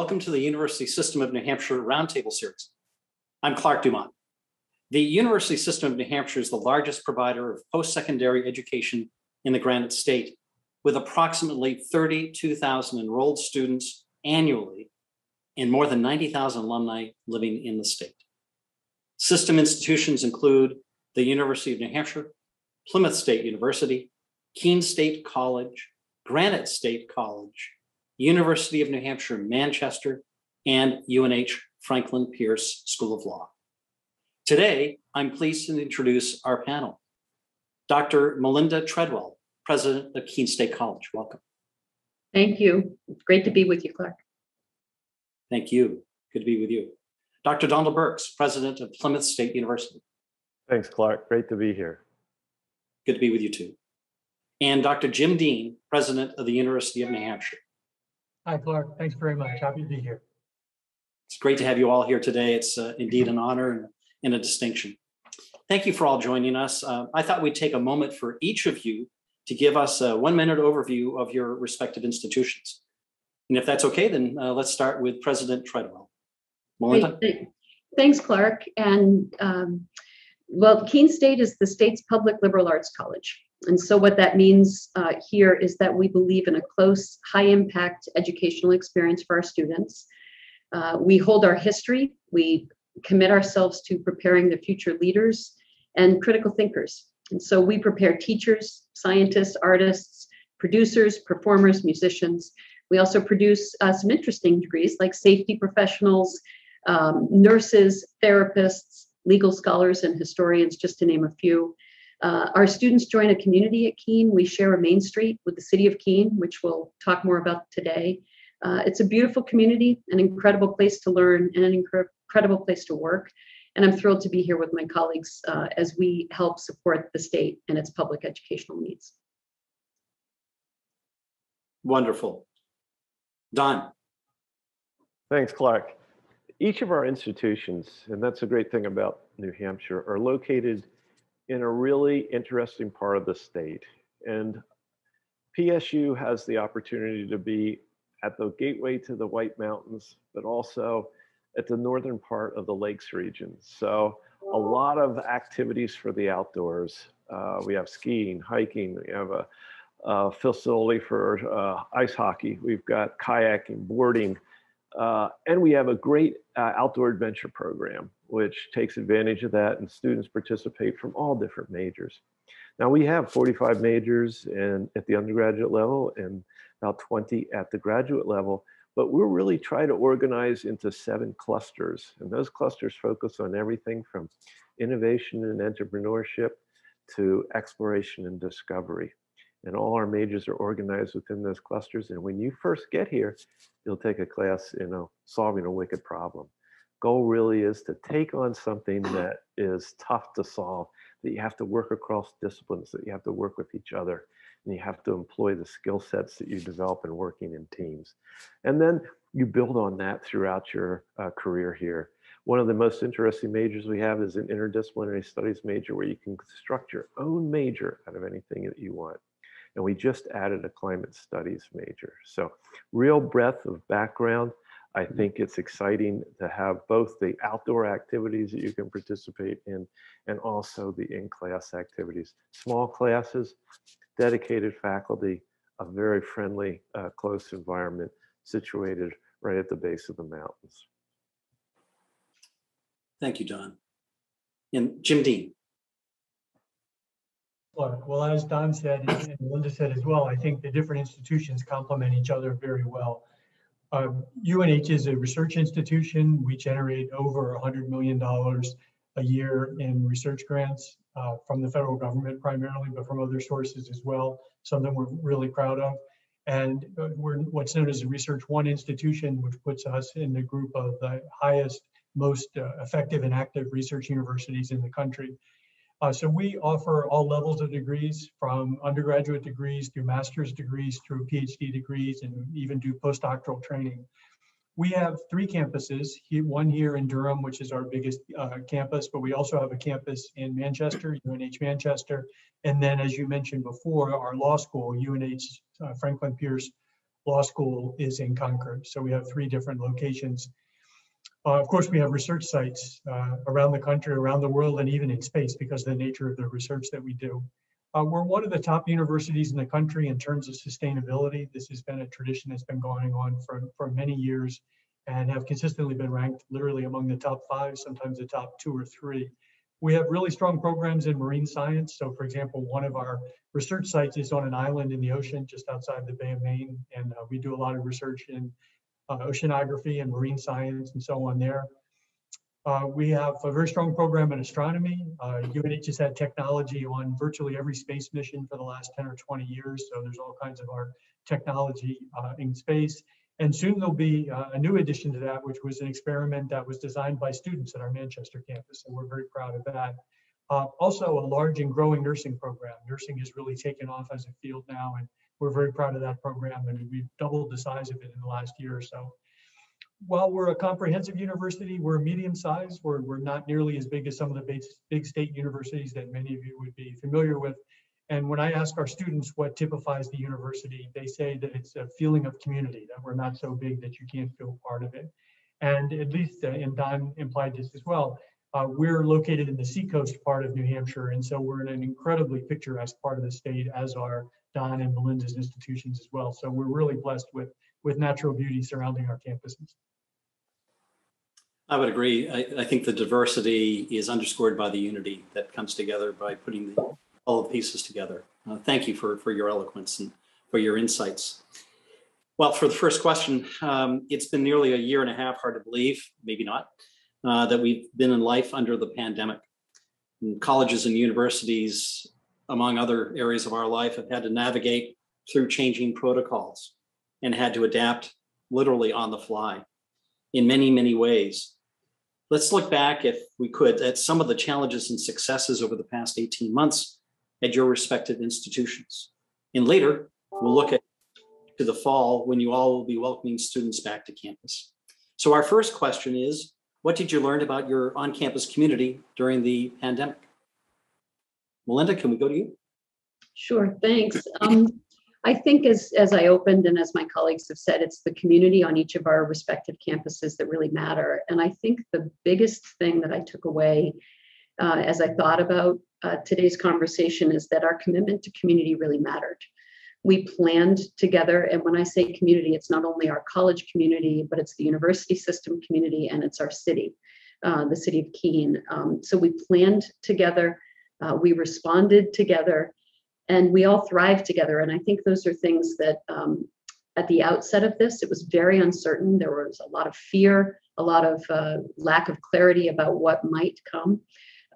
welcome to the University System of New Hampshire Roundtable Series. I'm Clark Dumont. The University System of New Hampshire is the largest provider of post-secondary education in the Granite State, with approximately 32,000 enrolled students annually and more than 90,000 alumni living in the state. System institutions include the University of New Hampshire, Plymouth State University, Keene State College, Granite State College, University of New Hampshire, Manchester, and UNH Franklin Pierce School of Law. Today, I'm pleased to introduce our panel. Dr. Melinda Treadwell, President of Keene State College. Welcome. Thank you. It's great to be with you, Clark. Thank you. Good to be with you. Dr. Donald Birx, President of Plymouth State University. Thanks, Clark. Great to be here. Good to be with you too. And Dr. Jim Dean, President of the University of New Hampshire. Hi, Clark. Thanks very much. Happy to be here. It's great to have you all here today. It's uh, indeed an honor and, and, a distinction. Thank you for all joining us. Uh, I thought we'd take a moment for each of you to give us a one minute overview of your respective institutions. And if that's okay, then uh, let's start with President Treadwell. Melinda? Thanks, Clark. And um, well, Keene State is the state's public liberal arts college. And so, what that means uh, here is that we believe in a close, high impact educational experience for our students. Uh, we hold our history, we commit ourselves to preparing the future leaders and critical thinkers. And so, we prepare teachers, scientists, artists, producers, performers, musicians. We also produce uh, some interesting degrees like safety professionals, um, nurses, therapists, legal scholars, and historians, just to name a few. Uh, our students join a community at Keene. We share a main street with the city of Keene, which we'll talk more about today. Uh, it's a beautiful community, an incredible place to learn, and an incredible place to work. And I'm thrilled to be here with my colleagues uh, as we help support the state and its public educational needs. Wonderful. Don. Thanks, Clark. Each of our institutions, and that's a great thing about New Hampshire, are located in a really interesting part of the state. And PSU has the opportunity to be at the gateway to the White Mountains, but also at the northern part of the Lakes region. So a lot of activities for the outdoors. Uh, we have skiing, hiking, we have a, a facility for uh, ice hockey, we've got kayaking, boarding, uh, and we have a great uh, outdoor adventure program, which takes advantage of that, and students participate from all different majors. Now we have 45 majors and at the undergraduate level and about 20 at the graduate level, but we're really trying to organize into seven clusters. And those clusters focus on everything from innovation and entrepreneurship to exploration and discovery and all our majors are organized within those clusters. And when you first get here, you'll take a class, you know, solving a wicked problem. Goal really is to take on something that is tough to solve, that you have to work across disciplines, that you have to work with each other, and you have to employ the skill sets that you develop in working in teams. And then you build on that throughout your uh, career here. One of the most interesting majors we have is an interdisciplinary studies major where you can construct your own major out of anything that you want and we just added a climate studies major. So real breadth of background. I mm-hmm. think it's exciting to have both the outdoor activities that you can participate in and also the in-class activities. Small classes, dedicated faculty, a very friendly, uh, close environment situated right at the base of the mountains. Thank you, Don. And Jim Dean. Clark. Well, as Don said and Linda said as well, I think the different institutions complement each other very well. Um, UNH is a research institution. We generate over $100 million a year in research grants uh, from the federal government primarily, but from other sources as well, something we're really proud of. And uh, we're what's known as a Research One institution, which puts us in the group of the highest, most uh, effective and active research universities in the country. Uh, so we offer all levels of degrees from undergraduate degrees through master's degrees through PhD degrees and even do postdoctoral training. We have three campuses, one here in Durham, which is our biggest uh, campus, but we also have a campus in Manchester, UNH Manchester. And then as you mentioned before, our law school, UNH uh, Franklin Pierce Law School is in Concord. So we have three different locations. Uh, of course, we have research sites uh, around the country, around the world, and even in space because of the nature of the research that we do. Uh, we're one of the top universities in the country in terms of sustainability. This has been a tradition that's been going on for, for many years and have consistently been ranked literally among the top five, sometimes the top two or three. We have really strong programs in marine science. So for example, one of our research sites is on an island in the ocean just outside the Bay of Maine. And uh, we do a lot of research in oceanography and marine science and so on there. Uh, we have a very strong program in astronomy. Uh, UNH has had technology on virtually every space mission for the last 10 or 20 years. So there's all kinds of our technology uh, in space. And soon there'll be uh, a new addition to that, which was an experiment that was designed by students at our Manchester campus. And we're very proud of that. Uh, also, a large and growing nursing program. Nursing has really taken off as a field now, and we're very proud of that program. And we've doubled the size of it in the last year or so while we're a comprehensive university, we're medium sized. We're, we're not nearly as big as some of the big, big state universities that many of you would be familiar with. And when I ask our students what typifies the university, they say that it's a feeling of community, that we're not so big that you can't feel part of it. And at least, uh, and Don implied this as well, uh, we're located in the seacoast part of New Hampshire. And so we're in an incredibly picturesque part of the state, as are Don and Melinda's institutions as well. So we're really blessed with, with natural beauty surrounding our campuses. I would agree. I, I think the diversity is underscored by the unity that comes together by putting the, all the pieces together. Uh, thank you for, for your eloquence and for your insights. Well, for the first question, um, it's been nearly a year and a half, hard to believe, maybe not, uh, that we've been in life under the pandemic. And colleges and universities, among other areas of our life, have had to navigate through changing protocols and had to adapt literally on the fly in many, many ways. Let's look back, if we could, at some of the challenges and successes over the past 18 months at your respective institutions. And later, we'll look at to the fall when you all will be welcoming students back to campus. So our first question is, what did you learn about your on-campus community during the pandemic? Melinda, can we go to you? Sure, thanks. Um, I think as, as I opened and as my colleagues have said, it's the community on each of our respective campuses that really matter. And I think the biggest thing that I took away uh, as I thought about uh, today's conversation is that our commitment to community really mattered. We planned together, and when I say community, it's not only our college community, but it's the university system community and it's our city, uh, the city of Keene. Um, so we planned together, uh, we responded together, and we all thrive together. And I think those are things that um, at the outset of this, it was very uncertain. There was a lot of fear, a lot of uh, lack of clarity about what might come.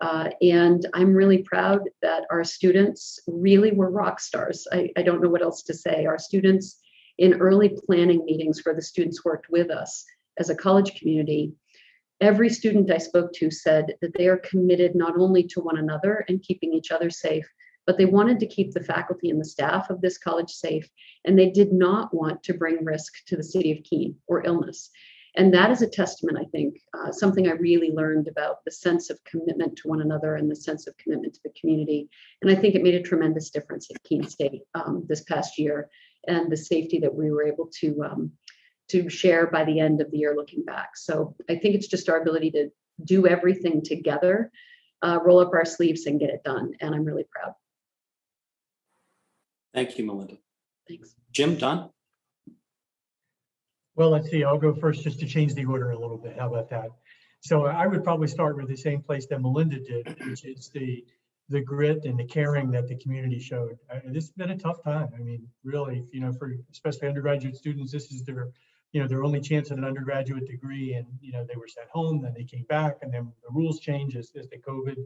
Uh, and I'm really proud that our students really were rock stars. I, I don't know what else to say. Our students in early planning meetings where the students worked with us as a college community, every student I spoke to said that they are committed not only to one another and keeping each other safe, but they wanted to keep the faculty and the staff of this college safe, and they did not want to bring risk to the city of Keene or illness. And that is a testament, I think, uh, something I really learned about the sense of commitment to one another and the sense of commitment to the community. And I think it made a tremendous difference at Keene State um, this past year and the safety that we were able to um, to share by the end of the year looking back. So I think it's just our ability to do everything together, uh, roll up our sleeves and get it done. And I'm really proud. Thank you, Melinda. Thanks. Jim, Don? Well, let's see, I'll go first just to change the order a little bit. How about that? So I would probably start with the same place that Melinda did, which is the the grit and the caring that the community showed. Uh, this has been a tough time. I mean, really, you know, for especially undergraduate students, this is their, you know, their only chance at an undergraduate degree. And, you know, they were sent home, then they came back, and then the rules changed as, as the COVID,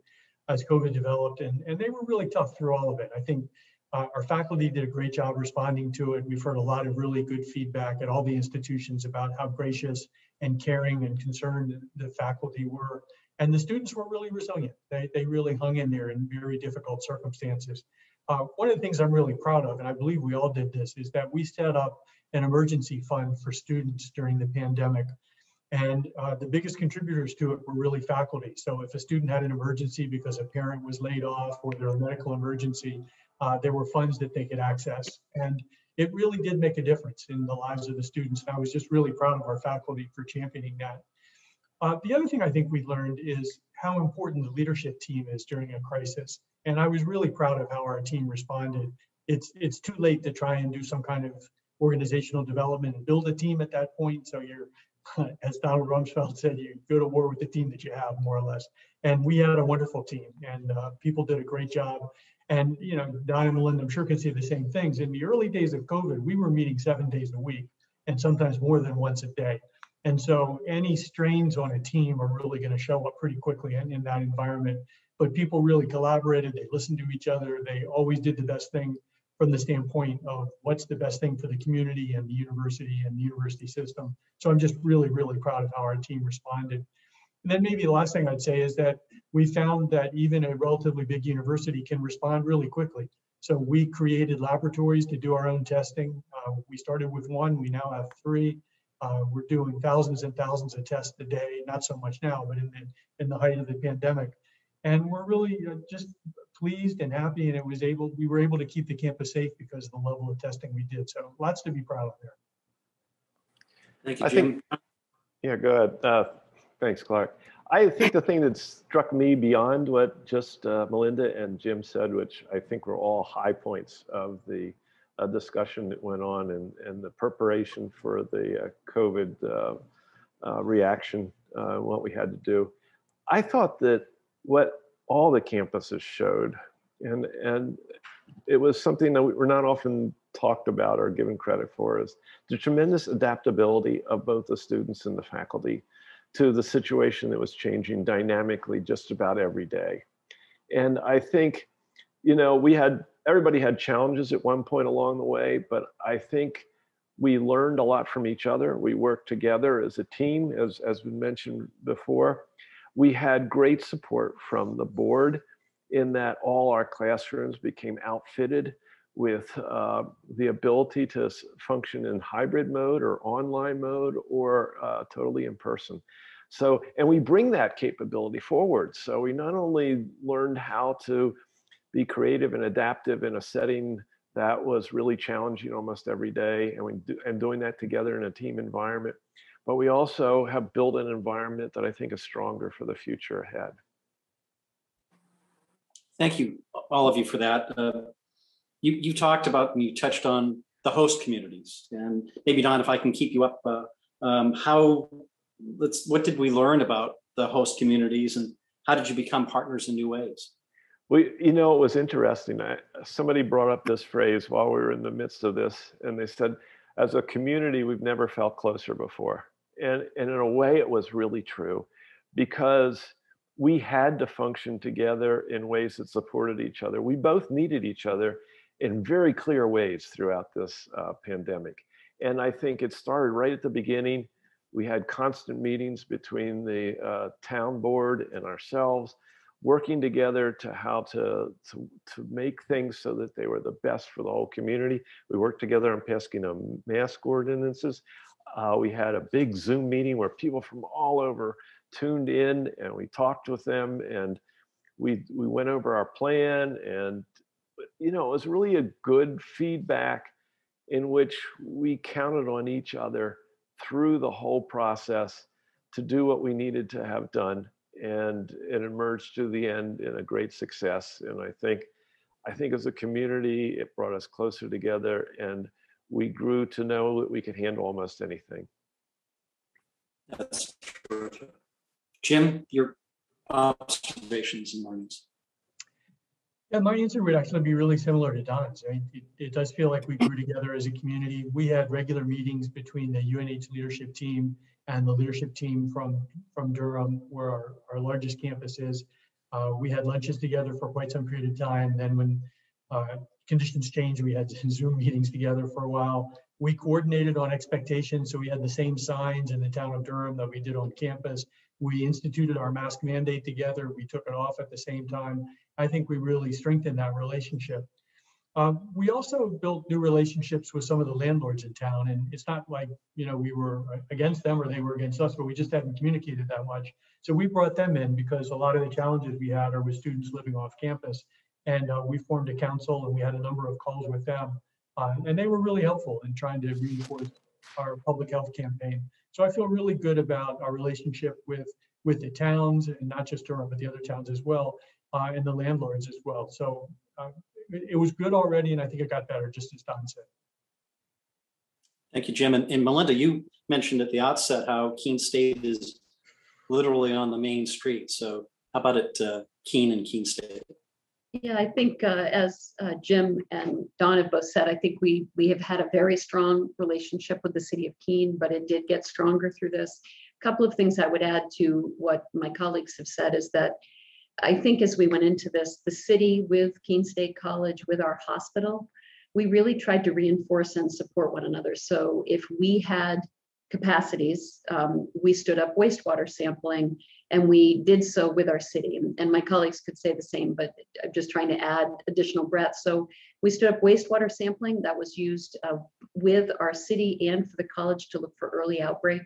as COVID developed. And, and they were really tough through all of it. I think uh, our faculty did a great job responding to it. We've heard a lot of really good feedback at all the institutions about how gracious and caring and concerned the faculty were. And the students were really resilient. They, they really hung in there in very difficult circumstances. Uh, one of the things I'm really proud of, and I believe we all did this, is that we set up an emergency fund for students during the pandemic. And uh, the biggest contributors to it were really faculty. So if a student had an emergency because a parent was laid off or there a medical emergency, uh, there were funds that they could access. And it really did make a difference in the lives of the students. And I was just really proud of our faculty for championing that. Uh, the other thing I think we learned is how important the leadership team is during a crisis. And I was really proud of how our team responded. It's it's too late to try and do some kind of organizational development and build a team at that point. So you're, as Donald Rumsfeld said, you go to war with the team that you have, more or less. And we had a wonderful team, and uh, people did a great job. And you know, Don and Melinda, I'm sure can say the same things. In the early days of COVID, we were meeting seven days a week, and sometimes more than once a day. And so any strains on a team are really going to show up pretty quickly in, in that environment. But people really collaborated, they listened to each other, they always did the best thing from the standpoint of what's the best thing for the community and the university and the university system. So I'm just really, really proud of how our team responded. And then maybe the last thing I'd say is that we found that even a relatively big university can respond really quickly. So we created laboratories to do our own testing. Uh, we started with one, we now have three. Uh, we're doing thousands and thousands of tests a day, not so much now, but in the, in the height of the pandemic. And we're really uh, just pleased and happy and it was able, we were able to keep the campus safe because of the level of testing we did. So lots to be proud of there. Thank you, I think- Yeah, go ahead. Uh, Thanks, Clark. I think the thing that struck me beyond what just uh, Melinda and Jim said, which I think were all high points of the uh, discussion that went on and, and the preparation for the uh, COVID uh, uh, reaction, uh, what we had to do. I thought that what all the campuses showed, and, and it was something that we were not often talked about or given credit for, is the tremendous adaptability of both the students and the faculty to the situation that was changing dynamically just about every day. And I think, you know, we had, everybody had challenges at one point along the way, but I think we learned a lot from each other. We worked together as a team, as, as we mentioned before. We had great support from the board in that all our classrooms became outfitted with uh, the ability to function in hybrid mode or online mode or uh, totally in person. So, and we bring that capability forward. So we not only learned how to be creative and adaptive in a setting that was really challenging almost every day, and we do, and doing that together in a team environment, but we also have built an environment that I think is stronger for the future ahead. Thank you, all of you, for that. Uh, You, you talked about, and you touched on the host communities. And maybe Don, if I can keep you up, uh, um, how, let's, what did we learn about the host communities and how did you become partners in new ways? We, you know, it was interesting. I, somebody brought up this phrase while we were in the midst of this, and they said, as a community, we've never felt closer before. And, and in a way, it was really true because we had to function together in ways that supported each other. We both needed each other in very clear ways throughout this uh, pandemic. And I think it started right at the beginning. We had constant meetings between the uh, town board and ourselves working together to how to, to, to make things so that they were the best for the whole community. We worked together on passing mask ordinances. Uh, we had a big Zoom meeting where people from all over tuned in and we talked with them and we, we went over our plan and, you know, it was really a good feedback in which we counted on each other through the whole process to do what we needed to have done and it emerged to the end in a great success. And I think, I think as a community, it brought us closer together, and we grew to know that we could handle almost anything. That's terrific. Jim, your observations and learnings. Yeah, my answer would actually be really similar to Don's. I mean, it, it does feel like we grew together as a community. We had regular meetings between the UNH leadership team and the leadership team from, from Durham, where our, our largest campus is. Uh, we had lunches together for quite some period of time. Then when uh, conditions changed, we had Zoom meetings together for a while. We coordinated on expectations, so we had the same signs in the town of Durham that we did on campus. We instituted our mask mandate together. We took it off at the same time. I think we really strengthened that relationship. Um, we also built new relationships with some of the landlords in town, and it's not like you know we were against them or they were against us, but we just hadn't communicated that much. So we brought them in because a lot of the challenges we had are with students living off campus, and uh, we formed a council and we had a number of calls with them Uh, and they were really helpful in trying to reinforce our public health campaign. So I feel really good about our relationship with with the towns and not just Durham, but the other towns as well, uh, and the landlords as well. So uh, it, it was good already, and I think it got better, just as Don said. Thank you, Jim. And and Melinda, you mentioned at the outset how Keene State is literally on the main street. So how about it, uh, Keene and Keene State? Yeah, I think uh, as uh, Jim and Don have both said, I think we we have had a very strong relationship with the city of Keene, but it did get stronger through this. A couple of things I would add to what my colleagues have said is that I think as we went into this, the city with Keene State College, with our hospital, we really tried to reinforce and support one another. So if we had capacities, um, we stood up wastewater sampling and we did so with our city. And, my colleagues could say the same, but I'm just trying to add additional breadth. So we stood up wastewater sampling that was used uh, with our city and for the college to look for early outbreak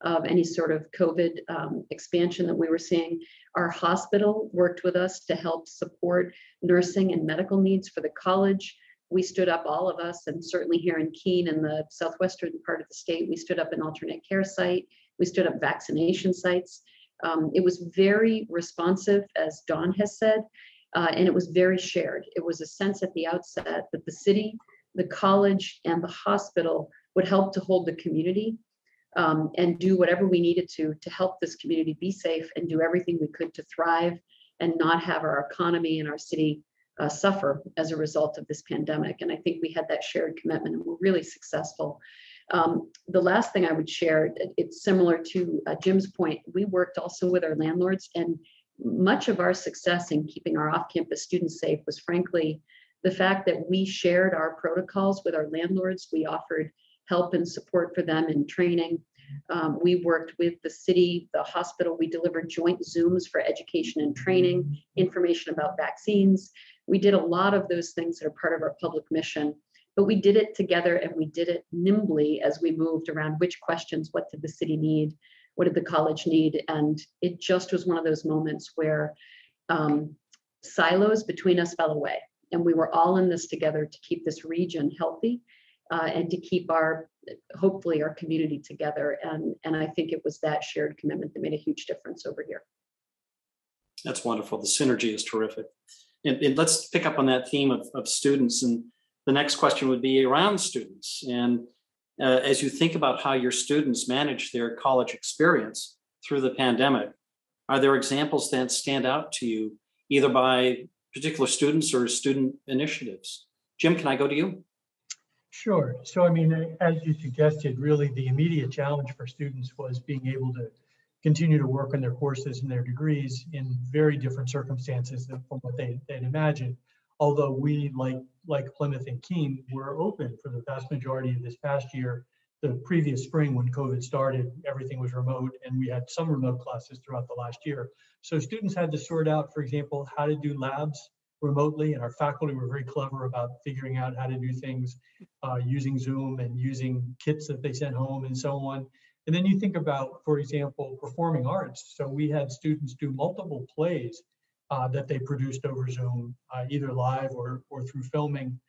of any sort of COVID um, expansion that we were seeing. Our hospital worked with us to help support nursing and medical needs for the college we stood up, all of us, and certainly here in Keene in the southwestern part of the state, we stood up an alternate care site. We stood up vaccination sites. Um, it was very responsive, as Don has said, uh, and it was very shared. It was a sense at the outset that the city, the college, and the hospital would help to hold the community um, and do whatever we needed to to help this community be safe and do everything we could to thrive and not have our economy and our city uh, suffer as a result of this pandemic. And I think we had that shared commitment and we're really successful. Um, the last thing I would share, it's similar to uh, Jim's point. We worked also with our landlords, and much of our success in keeping our off campus students safe was frankly the fact that we shared our protocols with our landlords. We offered help and support for them in training. Um, we worked with the city, the hospital. We delivered joint Zooms for education and training, information about vaccines. We did a lot of those things that are part of our public mission, but we did it together and we did it nimbly as we moved around which questions, what did the city need, what did the college need, and it just was one of those moments where um, silos between us fell away, and we were all in this together to keep this region healthy uh, and to keep our hopefully our community together. And and I think it was that shared commitment that made a huge difference over here. That's wonderful. The synergy is terrific and, and let's pick up on that theme of, of students. And the next question would be around students. And uh, as you think about how your students manage their college experience through the pandemic, are there examples that stand out to you, either by particular students or student initiatives? Jim, can I go to you? Sure. So, I mean, as you suggested, really the immediate challenge for students was being able to continue to work on their courses and their degrees in very different circumstances than from what they, they'd imagined. Although we, like, like Plymouth and Keene, were open for the vast majority of this past year. The previous spring, when COVID started, everything was remote, and we had some remote classes throughout the last year. So students had to sort out, for example, how to do labs remotely, and our faculty were very clever about figuring out how to do things uh, using Zoom and using kits that they sent home and so on. And then you think about, for example, performing arts. So we had students do multiple plays uh, that they produced over Zoom, uh, either live or, or through filming.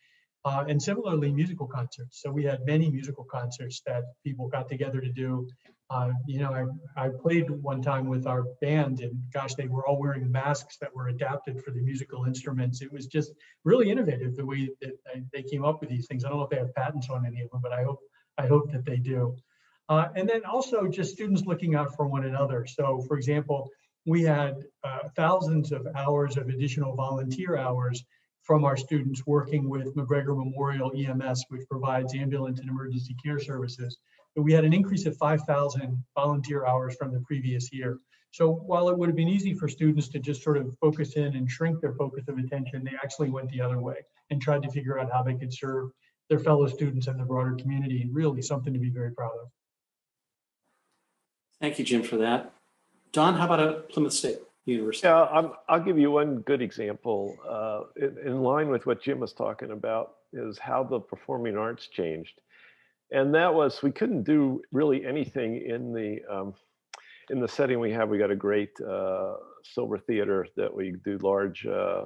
Uh, and similarly, musical concerts. So we had many musical concerts that people got together to do. Uh, you know, I, I played one time with our band, and gosh, they were all wearing masks that were adapted for the musical instruments. It was just really innovative the way that they came up with these things. I don't know if they have patents on any of them, but I hope I hope that they do. Uh, and then also just students looking out for one another. So for example, we had uh, thousands of hours of additional volunteer hours from our students working with McGregor Memorial EMS, which provides ambulance and emergency care services. But we had an increase of 5,000 volunteer hours from the previous year. So while it would have been easy for students to just sort of focus in and shrink their focus of attention, they actually went the other way and tried to figure out how they could serve their fellow students and the broader community. Really something to be very proud of. Thank you, Jim, for that. Don, how about a Plymouth State University? Yeah, I'm, I'll give you one good example. Uh, in, in line with what Jim was talking about is how the performing arts changed. And that was, we couldn't do really anything in the, um, in the setting we have. We got a great uh, silver theater that we do large uh,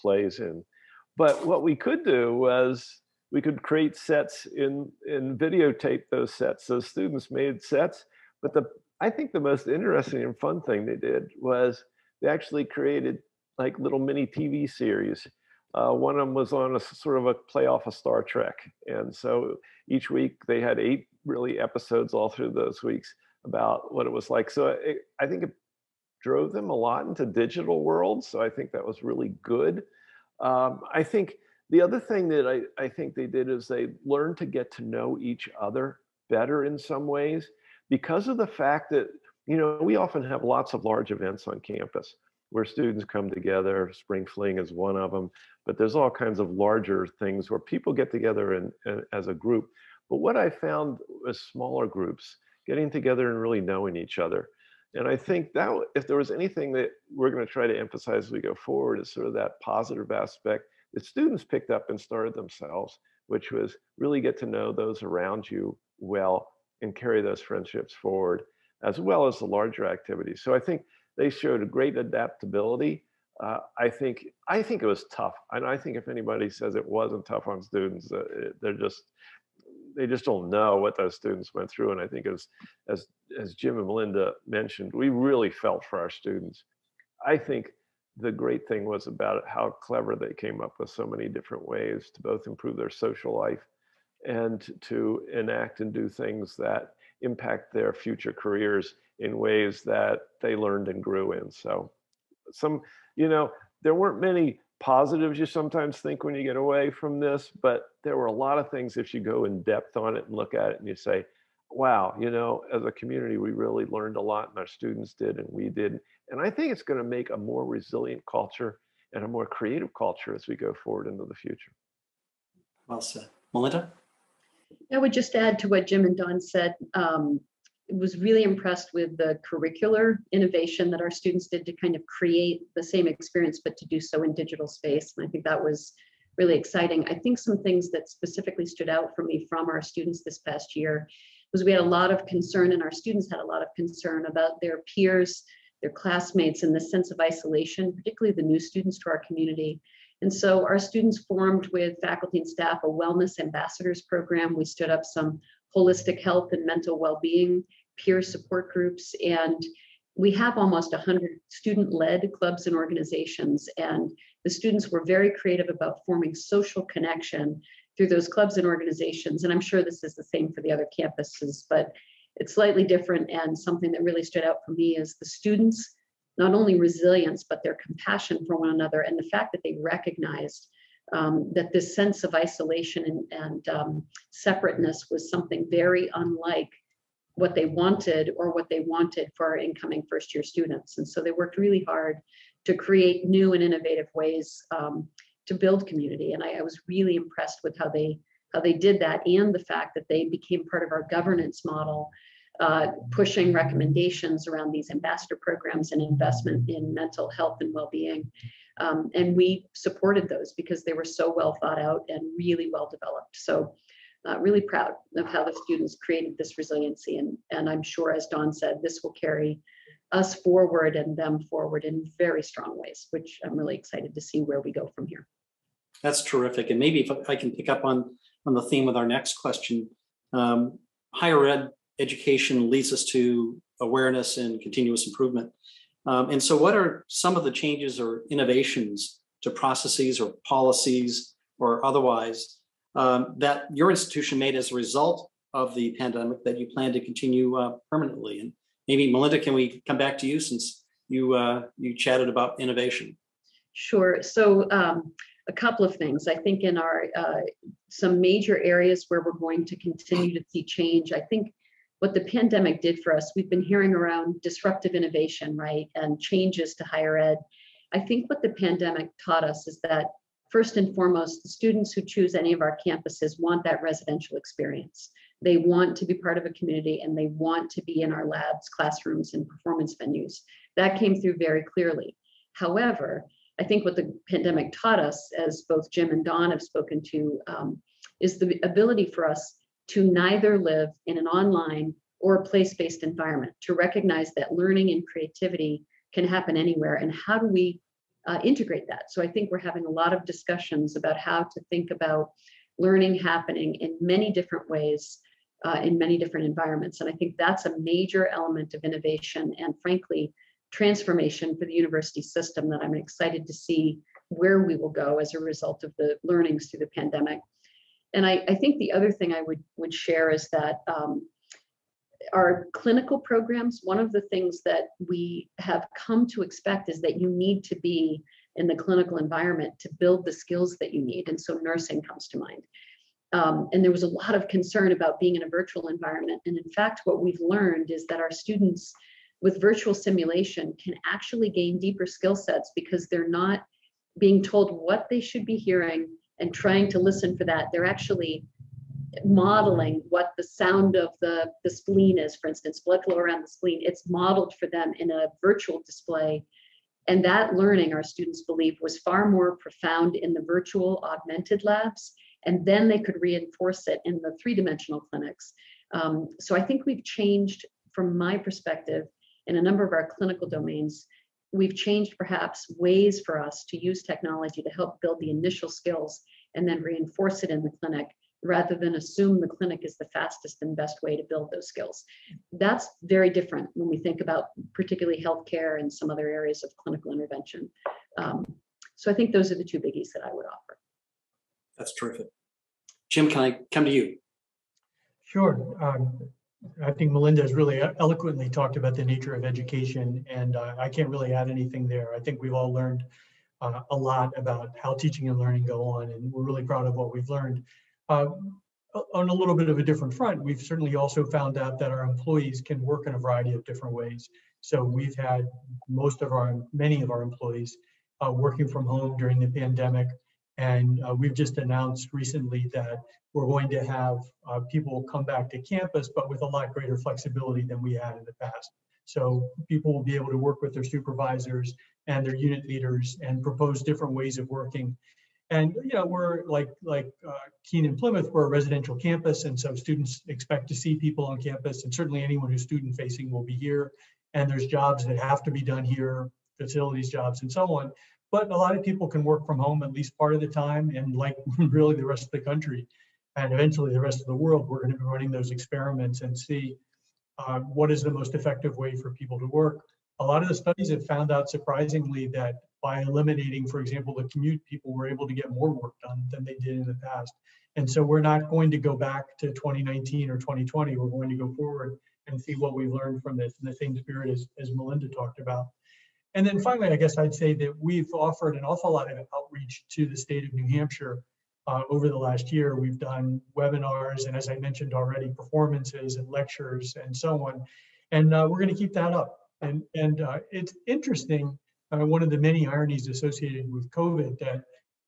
plays in. But what we could do was we could create sets in and videotape those sets. So students made sets, but the I think the most interesting and fun thing they did was they actually created like little mini TV series. Uh, one of them was on a sort of a play off of Star Trek, and so each week they had eight really episodes all through those weeks about what it was like. So it, I think it drove them a lot into digital worlds. So I think that was really good. Um, I think the other thing that I, I think they did is they learned to get to know each other better in some ways because of the fact that, you know, we often have lots of large events on campus where students come together. Spring Fling is one of them, but there's all kinds of larger things where people get together and as a group. But what I found was smaller groups getting together and really knowing each other. And I think that if there was anything that we're going to try to emphasize as we go forward is sort of that positive aspect that students picked up and started themselves, which was really get to know those around you well and carry those friendships forward, as well as the larger activities. So I think they showed a great adaptability. Uh, I think I think it was tough, and I think if anybody says it wasn't tough on students, uh, they're just they just don't know what those students went through. And I think as as as Jim and Melinda mentioned, we really felt for our students. I think the great thing was about how clever they came up with so many different ways to both improve their social life and to enact and do things that impact their future careers in ways that they learned and grew in. So some, you know, there weren't many positives you sometimes think when you get away from this, but there were a lot of things if you go in depth on it and look at it and you say, wow, you know, as a community, we really learned a lot and our students did and we did. And I think it's going to make a more resilient culture and a more creative culture as we go forward into the future. Well said. Melinda? I would just add to what Jim and Don said. Um, was really impressed with the curricular innovation that our students did to kind of create the same experience, but to do so in digital space. And I think that was really exciting. I think some things that specifically stood out for me from our students this past year was we had a lot of concern and our students had a lot of concern about their peers their classmates and this sense of isolation, particularly the new students to our community. And so our students formed with faculty and staff a wellness ambassadors program. We stood up some holistic health and mental well-being peer support groups and we have almost 100 student-led clubs and organizations and the students were very creative about forming social connection through those clubs and organizations and i'm sure this is the same for the other campuses but it's slightly different and something that really stood out for me is the students not only resilience but their compassion for one another and the fact that they recognized um, that this sense of isolation and, and um, separateness was something very unlike what they wanted or what they wanted for our incoming first year students. And so they worked really hard to create new and innovative ways um, to build community. And I, I was really impressed with how they how they did that and the fact that they became part of our governance model uh, pushing recommendations around these ambassador programs and investment in mental health and well-being. Um, and we supported those because they were so well thought out and really well developed. So uh, really proud of how the students created this resiliency. And, and I'm sure, as Don said, this will carry us forward and them forward in very strong ways, which I'm really excited to see where we go from here. That's terrific. And maybe if I can pick up on, on the theme with our next question, um, higher ed education leads us to awareness and continuous improvement. Um, and so what are some of the changes or innovations to processes or policies or otherwise um, that your institution made as a result of the pandemic that you plan to continue uh, permanently? And maybe Melinda, can we come back to you since you uh, you chatted about innovation? Sure. So um, a couple of things. I think in our uh, some major areas where we're going to continue to see change. I think what the pandemic did for us, we've been hearing around disruptive innovation, right, and changes to higher ed. I think what the pandemic taught us is that first and foremost, the students who choose any of our campuses want that residential experience. They want to be part of a community and they want to be in our labs, classrooms, and performance venues. That came through very clearly. However, I think what the pandemic taught us, as both Jim and Don have spoken to, um, is the ability for us to neither live in an online or a place-based environment, to recognize that learning and creativity can happen anywhere and how do we uh, integrate that? So I think we're having a lot of discussions about how to think about learning happening in many different ways, uh, in many different environments. And I think that's a major element of innovation and frankly, transformation for the university system that I'm excited to see where we will go as a result of the learnings through the pandemic. And I, I think the other thing I would, would share is that um, our clinical programs, one of the things that we have come to expect is that you need to be in the clinical environment to build the skills that you need. And so nursing comes to mind. Um, and there was a lot of concern about being in a virtual environment. And in fact, what we've learned is that our students with virtual simulation can actually gain deeper skill sets because they're not being told what they should be hearing and trying to listen for that. They're actually modeling what the sound of the, the spleen is, for instance, blood flow around the spleen. It's modeled for them in a virtual display. And that learning, our students believe, was far more profound in the virtual augmented labs. And then they could reinforce it in the three dimensional clinics. Um, so I think we've changed, from my perspective, in a number of our clinical domains, we've changed perhaps ways for us to use technology to help build the initial skills and then reinforce it in the clinic rather than assume the clinic is the fastest and best way to build those skills. That's very different when we think about particularly healthcare and some other areas of clinical intervention. Um, so I think those are the two biggies that I would offer. That's terrific. Jim, can I come to you? Sure. Um, I think Melinda has really eloquently talked about the nature of education, and uh, I can't really add anything there. I think we've all learned uh, a lot about how teaching and learning go on, and we're really proud of what we've learned. Uh, on a little bit of a different front, we've certainly also found out that our employees can work in a variety of different ways. So we've had most of our, many of our employees uh, working from home during the pandemic. And uh, we've just announced recently that we're going to have uh, people come back to campus, but with a lot greater flexibility than we had in the past. So people will be able to work with their supervisors and their unit leaders and propose different ways of working. And you know, we're like like uh, Keene and Plymouth, we're a residential campus, and so students expect to see people on campus, and certainly anyone who's student facing will be here. And there's jobs that have to be done here, facilities jobs, and so on. But a lot of people can work from home at least part of the time, and like really the rest of the country, and eventually the rest of the world, we're going to be running those experiments and see uh, what is the most effective way for people to work. A lot of the studies have found out surprisingly that by eliminating, for example, the commute, people were able to get more work done than they did in the past. And so we're not going to go back to 2019 or 2020. We're going to go forward and see what we've learned from this in the same spirit as, as Melinda talked about. And then finally, I guess I'd say that we've offered an awful lot of outreach to the state of New Hampshire uh, over the last year. We've done webinars and, as I mentioned already, performances and lectures and so on. And uh, we're going to keep that up. And, and uh, it's interesting uh, one of the many ironies associated with COVID that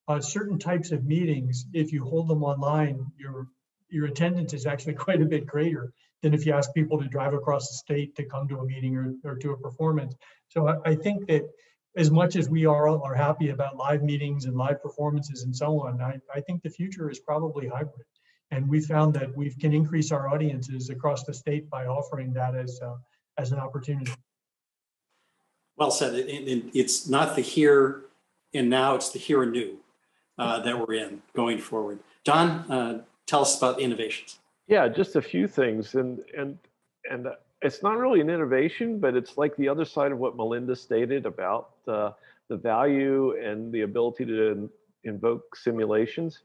uh, certain types of meetings, if you hold them online, your your attendance is actually quite a bit greater than if you ask people to drive across the state to come to a meeting or, or to a performance. So I, I think that as much as we are are happy about live meetings and live performances and so on, I, I think the future is probably hybrid. And we found that we can increase our audiences across the state by offering that as uh, as an opportunity. Well said. It, it, it's not the here and now, it's the here and new uh, that we're in going forward. Don, uh, tell us about the innovations. Yeah, just a few things. And, and, and uh, it's not really an innovation, but it's like the other side of what Melinda stated about uh, the value and the ability to invoke simulations.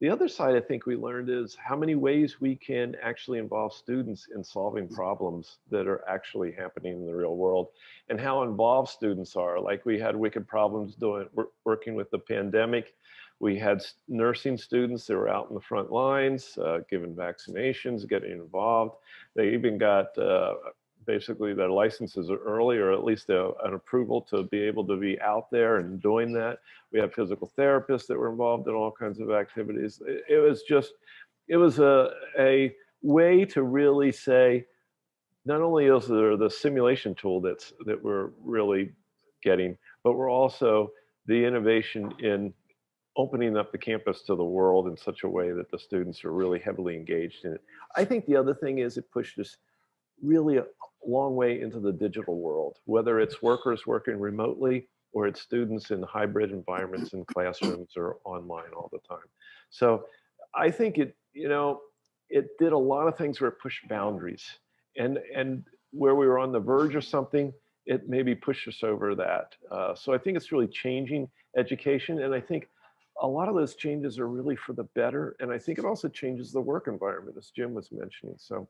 The other side I think we learned is how many ways we can actually involve students in solving problems that are actually happening in the real world and how involved students are. Like we had wicked problems doing working with the pandemic. We had nursing students that were out in the front lines, uh, giving vaccinations, getting involved. They even got uh, basically their licenses early or at least a, an approval to be able to be out there and doing that. We have physical therapists that were involved in all kinds of activities. It, it was just, it was a, a way to really say, not only is there the simulation tool that's that we're really getting, but we're also the innovation in opening up the campus to the world in such a way that the students are really heavily engaged in it. I think the other thing is it pushed us really a long way into the digital world, whether it's workers working remotely or it's students in hybrid environments in classrooms or online all the time. So I think it, you know, it did a lot of things where it pushed boundaries and, and where we were on the verge of something, it maybe pushed us over that. Uh, so I think it's really changing education. And I think a lot of those changes are really for the better. And I think it also changes the work environment, as Jim was mentioning. So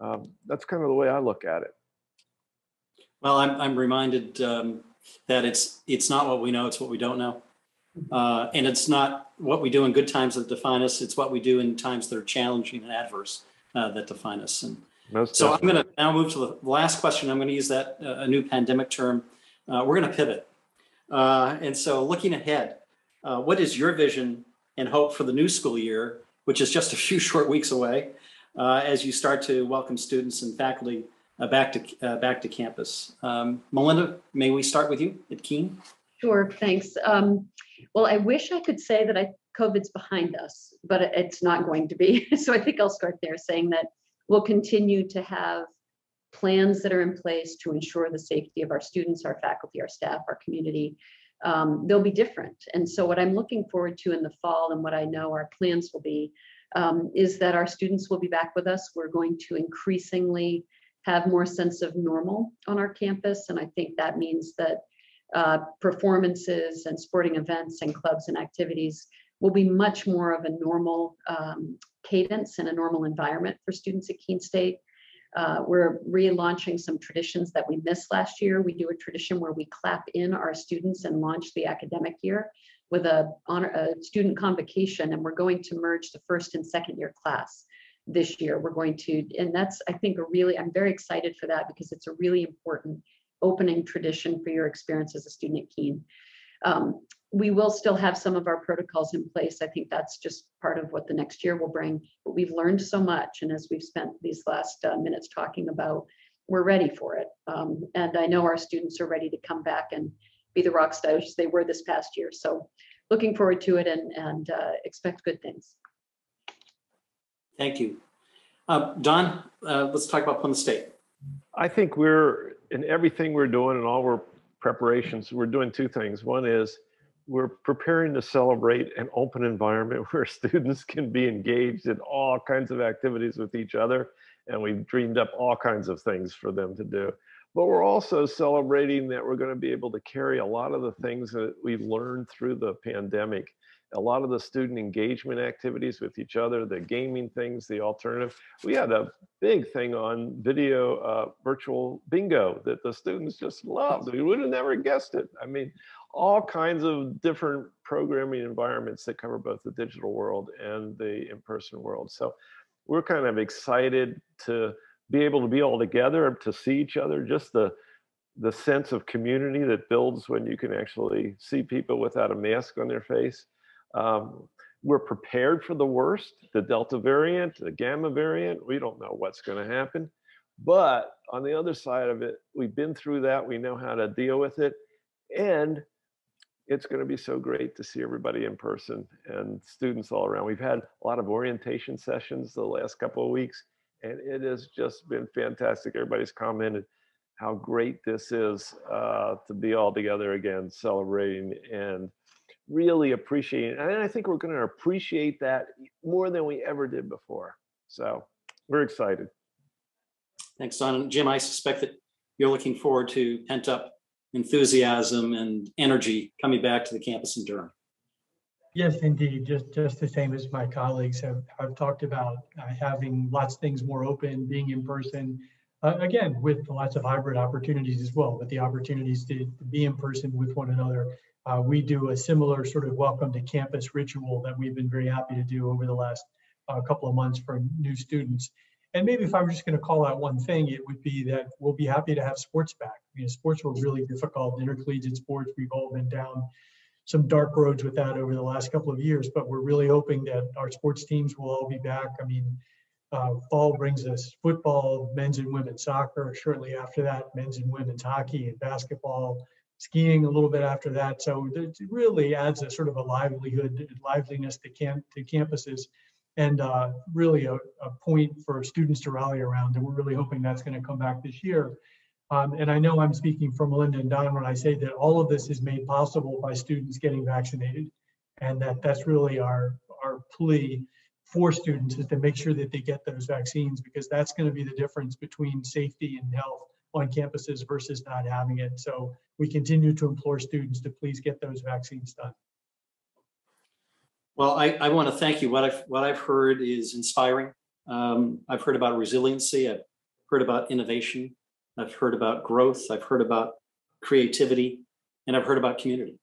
um, that's kind of the way I look at it. Well, I'm, I'm reminded um, that it's, it's not what we know, it's what we don't know. Uh, And it's not what we do in good times that define us, it's what we do in times that are challenging and adverse uh, that define us. And Most so I'm going to now move to the last question. I'm going to use that, uh, a new pandemic term. Uh, We're going to pivot. Uh, And so looking ahead, uh, what is your vision and hope for the new school year, which is just a few short weeks away, uh, as you start to welcome students and faculty uh, back to, uh, back to campus? Um, Melinda, may we start with you at Keene? Sure, thanks. Um, well, I wish I could say that I, COVID's behind us, but it's not going to be. So I think I'll start there saying that we'll continue to have plans that are in place to ensure the safety of our students, our faculty, our staff, our community. Um, they'll be different. And so what I'm looking forward to in the fall and what I know our plans will be um, is that our students will be back with us. We're going to increasingly have more sense of normal on our campus. And I think that means that uh, performances and sporting events and clubs and activities will be much more of a normal um, cadence and a normal environment for students at Keene State. Uh, we're relaunching some traditions that we missed last year. We do a tradition where we clap in our students and launch the academic year with a, honor, a student convocation, and we're going to merge the first and second year class this year. We're going to, and that's, I think, a really, I'm very excited for that because it's a really important opening tradition for your experience as a student at Keene. Um, we will still have some of our protocols in place. I think that's just part of what the next year will bring. But we've learned so much, and as we've spent these last uh, minutes talking about, we're ready for it. Um, and I know our students are ready to come back and be the rock stars they were this past year. So looking forward to it and, and uh, expect good things. Thank you. Uh, Don, uh, let's talk about Plymouth State. I think we're in everything we're doing and all our preparations, we're doing two things. One is we're preparing to celebrate an open environment where students can be engaged in all kinds of activities with each other. And we've dreamed up all kinds of things for them to do. But we're also celebrating that we're going to be able to carry a lot of the things that we've learned through the pandemic a lot of the student engagement activities with each other, the gaming things, the alternative. We had a big thing on video uh, virtual bingo that the students just loved. We would have never guessed it. I mean, all kinds of different programming environments that cover both the digital world and the in-person world. So we're kind of excited to be able to be all together, to see each other, just the the sense of community that builds when you can actually see people without a mask on their face. Um, we're prepared for the worst, the Delta variant, the Gamma variant. We don't know what's going to happen. But on the other side of it, we've been through that. We know how to deal with it. And it's going to be so great to see everybody in person and students all around. We've had a lot of orientation sessions the last couple of weeks, and it has just been fantastic. Everybody's commented how great this is uh, to be all together again, celebrating and really appreciating. And I think we're going to appreciate that more than we ever did before. So we're excited. Thanks, Don. Jim, I suspect that you're looking forward to pent up enthusiasm and energy coming back to the campus in Durham. Yes, indeed. Just just the same as my colleagues have, have talked about uh, having lots of things more open, being in person. Uh, again, with lots of hybrid opportunities as well, but the opportunities to, to be in person with one another. Uh, we do a similar sort of welcome to campus ritual that we've been very happy to do over the last uh, couple of months for new students. And maybe if I were just going to call out one thing, it would be that we'll be happy to have sports back. I mean, sports were really difficult. Intercollegiate sports, we've all been down some dark roads with that over the last couple of years, but we're really hoping that our sports teams will all be back. I mean, uh, fall brings us football, men's and women's soccer. Shortly after that, men's and women's hockey and basketball, skiing a little bit after that. So it really adds a sort of a livelihood, liveliness to camp to campuses, and uh, really a, a point for students to rally around. And we're really hoping that's going to come back this year. Um, and I know I'm speaking for Melinda and Don when I say that all of this is made possible by students getting vaccinated, and that that's really our our plea for students is to make sure that they get those vaccines because that's going to be the difference between safety and health on campuses versus not having it. So we continue to implore students to please get those vaccines done. Well, I, I want to thank you. What I've, what I've heard is inspiring. Um, I've heard about resiliency. I've heard about innovation. I've heard about growth. I've heard about creativity, and I've heard about community.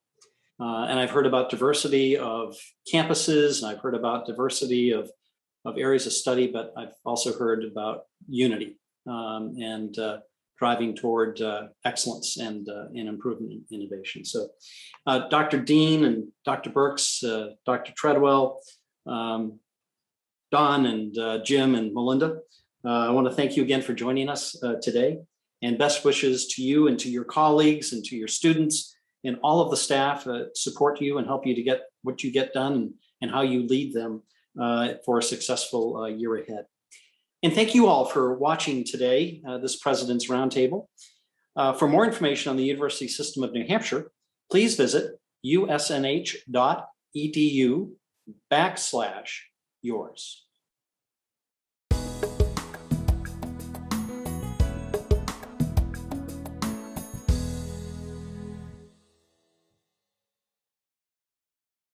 Uh, and I've heard about diversity of campuses, and I've heard about diversity of, of areas of study, but I've also heard about unity um, and uh, driving toward uh, excellence and, uh, and improvement in innovation. So, uh, Dr. Dean and Dr. Birx, uh, Dr. Treadwell, um, Don and uh, Jim and Melinda, uh, I want to thank you again for joining us today. And best wishes to you and to your colleagues and to your students and all of the staff support you and help you to get what you get done and, and how you lead them for a successful year ahead. And thank you all for watching today, uh, this President's Roundtable. Uh, for more information on the University System of New Hampshire, please visit usnh.edu backslash yours.